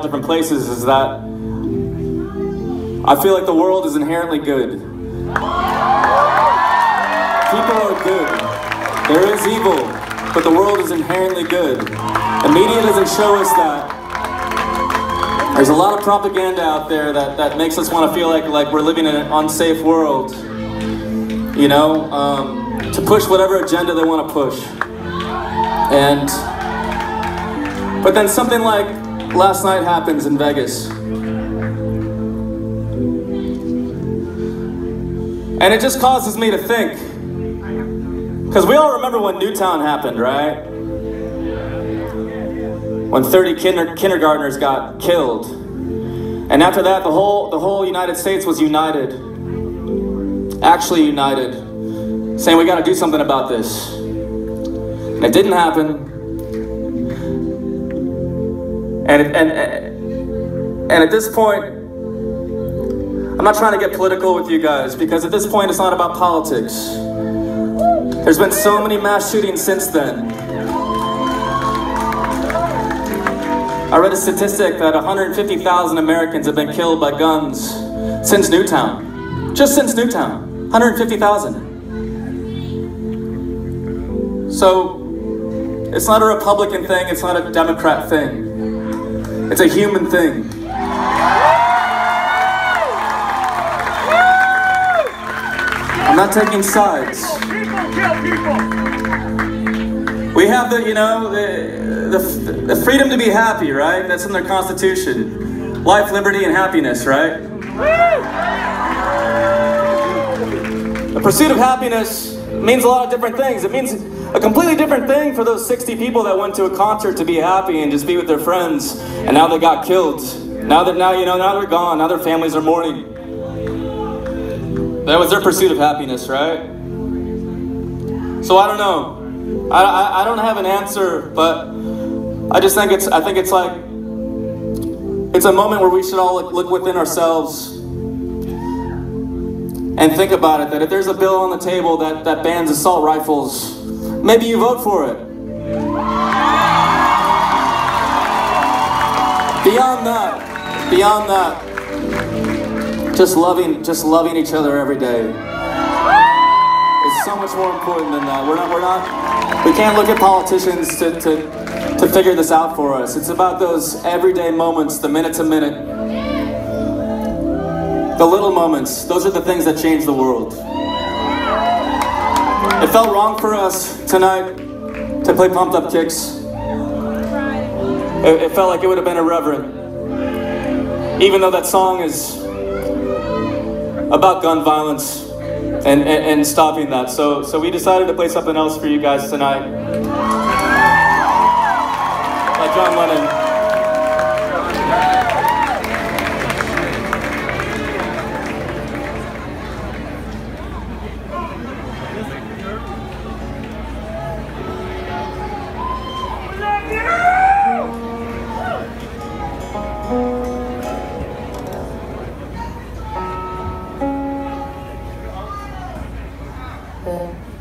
different places is that I feel like the world is inherently good. People are good. There is evil, but the world is inherently good. The media doesn't show us that. There's a lot of propaganda out there that, that makes us want to feel like, like we're living in an unsafe world. You know, um, to push whatever agenda they want to push. And, but then something like last night happens in Vegas. And it just causes me to think. Because we all remember when Newtown happened, right? When 30 kinder, kindergartners got killed. And after that, the whole, the whole United States was united. Actually united. Saying we got to do something about this. And it didn't happen. And, and, and at this point, I'm not trying to get political with you guys because at this point it's not about politics. There's been so many mass shootings since then. I read a statistic that 150,000 Americans have been killed by guns since Newtown. Just since Newtown. 150,000. So, it's not a Republican thing, it's not a Democrat thing. It's a human thing. I'm not taking sides. We have the, you know, the, the, the freedom to be happy, right? That's in their constitution. Life, liberty, and happiness, right? The pursuit of happiness means a lot of different things. It means a completely different thing for those 60 people that went to a concert to be happy and just be with their friends, and now they got killed. Now that now you know now they're gone. Now their families are mourning. That was their pursuit of happiness, right? So I don't know. I, I, I don't have an answer, but I just think it's I think it's like it's a moment where we should all look, look within ourselves and think about it. That if there's a bill on the table that, that bans assault rifles, maybe you vote for it. Beyond that, beyond that, just loving, just loving each other every day is so much more important than that. We're not, we're not, we can't look at politicians to, to, to figure this out for us. It's about those everyday moments, the minute to minute, the little moments. Those are the things that change the world. It felt wrong for us tonight to play Pumped Up Kicks. It, it felt like it would have been irreverent. Even though that song is about gun violence and, and, and, stopping that. So, so we decided to play something else for you guys tonight. By John Lennon. 있고